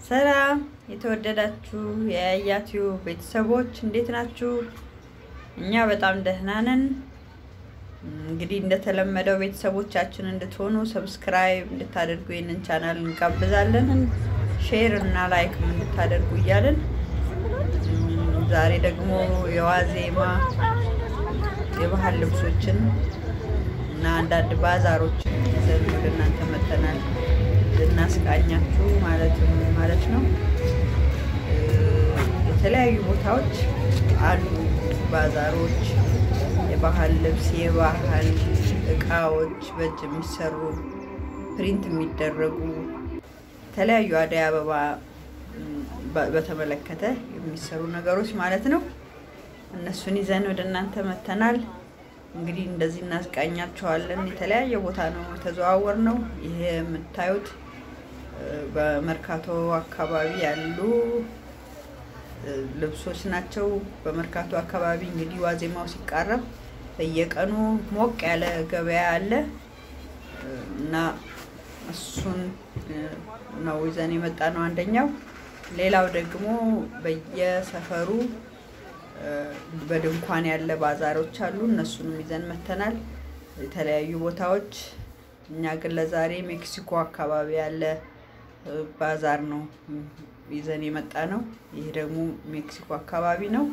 ሰላም የተወደዳችሁ የያያትዩ ቤተሰቦች እንዴት ናችሁ? እኛ በጣም ደህና ነን። እንግዲህ እንደተለመደው ቤተሰቦቻችን እንድትሆኑ subscribe እንድታደርጉ ይህንን ቻናል እንጋብዛለን። share እና like ም እንድታደርጉ እያለን ዛሬ ደግሞ የዋዜማ የባህል ልብሶችን እና አንዳንድ ባዛሮችን ይዘን ወደ እናንተ መጥተናል ልናስቃኛችሁ ማለት ማለት ነው። የተለያዩ ቦታዎች አሉ ባዛሮች፣ የባህል ልብስ፣ የባህል እቃዎች፣ በእጅ የሚሰሩ print የሚደረጉ የተለያዩ አደይ አበባ በተመለከተ የሚሰሩ ነገሮች ማለት ነው። እነሱን ይዘን ወደ እናንተ መጥተናል። እንግዲህ እንደዚህ እናስቃኛቸዋለን። የተለያየ ቦታ ነው የተዘዋወርነው። ይሄ የምታዩት በመርካቶ አካባቢ ያሉ ልብሶች ናቸው። በመርካቶ አካባቢ እንግዲህ ዋዜማው ሲቃረብ በየቀኑ ሞቅ ያለ ገበያ አለ እና እሱን ነው ይዘን የመጣ ነው አንደኛው። ሌላው ደግሞ በየሰፈሩ በድንኳን ያለ ባዛሮች አሉ። እነሱንም ይዘን መተናል። የተለያዩ ቦታዎች እኛ ግን ለዛሬ ሜክሲኮ አካባቢ ያለ ባዛር ነው ይዘን የመጣነው። ይህ ደግሞ ሜክሲኮ አካባቢ ነው።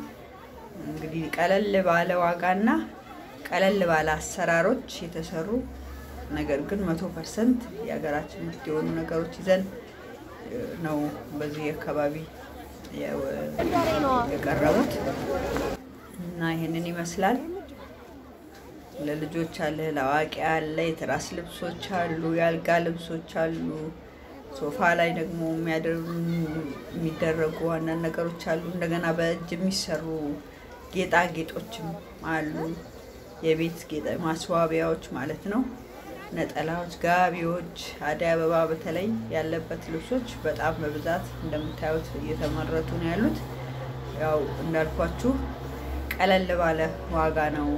እንግዲህ ቀለል ባለ ዋጋና ቀለል ባለ አሰራሮች የተሰሩ ነገር ግን መቶ percent የሀገራችን ምርት የሆኑ ነገሮች ይዘን ነው በዚህ አካባቢ የቀረቡት እና ይሄንን ይመስላል። ለልጆች አለ፣ ለአዋቂ አለ፣ የትራስ ልብሶች አሉ፣ የአልጋ ልብሶች አሉ። ሶፋ ላይ ደግሞ የሚደረጉ አንዳንድ ነገሮች አሉ። እንደገና በእጅ የሚሰሩ ጌጣጌጦችም አሉ። የቤት ጌጣ ማስዋቢያዎች ማለት ነው። ነጠላዎች፣ ጋቢዎች፣ አደይ አበባ በተለይ ያለበት ልብሶች በጣም በብዛት እንደምታዩት እየተመረቱ ነው ያሉት። ያው እንዳልኳችሁ ቀለል ባለ ዋጋ ነው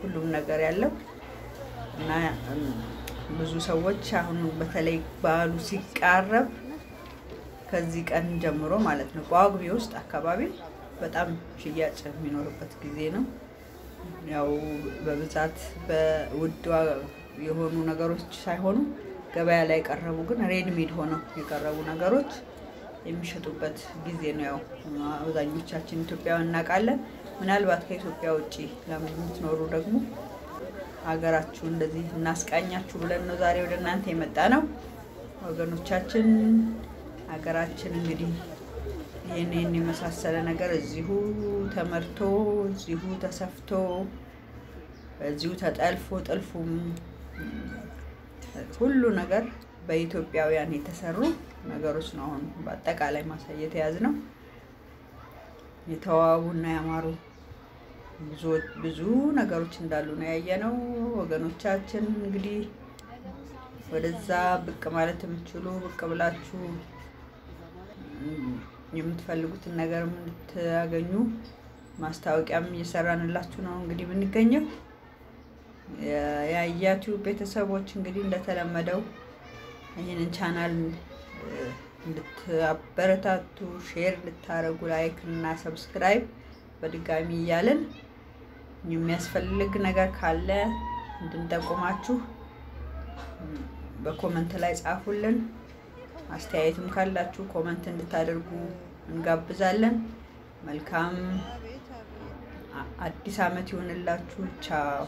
ሁሉም ነገር ያለው እና ብዙ ሰዎች አሁን በተለይ በዓሉ ሲቃረብ ከዚህ ቀን ጀምሮ ማለት ነው በጳጉሜ ውስጥ አካባቢ በጣም ሽያጭ የሚኖርበት ጊዜ ነው። ያው በብዛት በውድ የሆኑ ነገሮች ሳይሆኑ ገበያ ላይ የቀረቡ ግን ሬድሜድ ሆነው የቀረቡ ነገሮች የሚሸጡበት ጊዜ ነው። ያው አብዛኞቻችን ኢትዮጵያውያን እናውቃለን። ምናልባት ከኢትዮጵያ ውጭ ለምትኖሩ ደግሞ ሀገራችሁ እንደዚህ እናስቃኛችሁ ብለን ነው ዛሬ ወደ እናንተ የመጣ ነው ወገኖቻችን። ሀገራችን እንግዲህ ይህን ይህን የመሳሰለ ነገር እዚሁ ተመርቶ እዚሁ ተሰፍቶ እዚሁ ተጠልፎ ጥልፉም ሁሉ ነገር በኢትዮጵያውያን የተሰሩ ነገሮች ነው። አሁን በአጠቃላይ ማሳየት የያዝ ነው። የተዋቡና ያማሩ ብዙ ነገሮች እንዳሉ ነው ያየነው ወገኖቻችን። እንግዲህ ወደዛ ብቅ ማለት የምትችሉ ብቅ ብላችሁ የምትፈልጉትን ነገር እንድታገኙ ማስታወቂያም እየሰራንላችሁ ነው እንግዲህ የምንገኘው። የያያትዩ ቤተሰቦች እንግዲህ እንደተለመደው ይህንን ቻናል እንድታበረታቱ share እንድታደርጉ like እና subscribe በድጋሚ እያልን የሚያስፈልግ ነገር ካለ እንድንጠቁማችሁ በ comment ላይ ጻፉልን። አስተያየትም ካላችሁ comment እንድታደርጉ እንጋብዛለን። መልካም አዲስ ዓመት ይሆንላችሁ። ቻው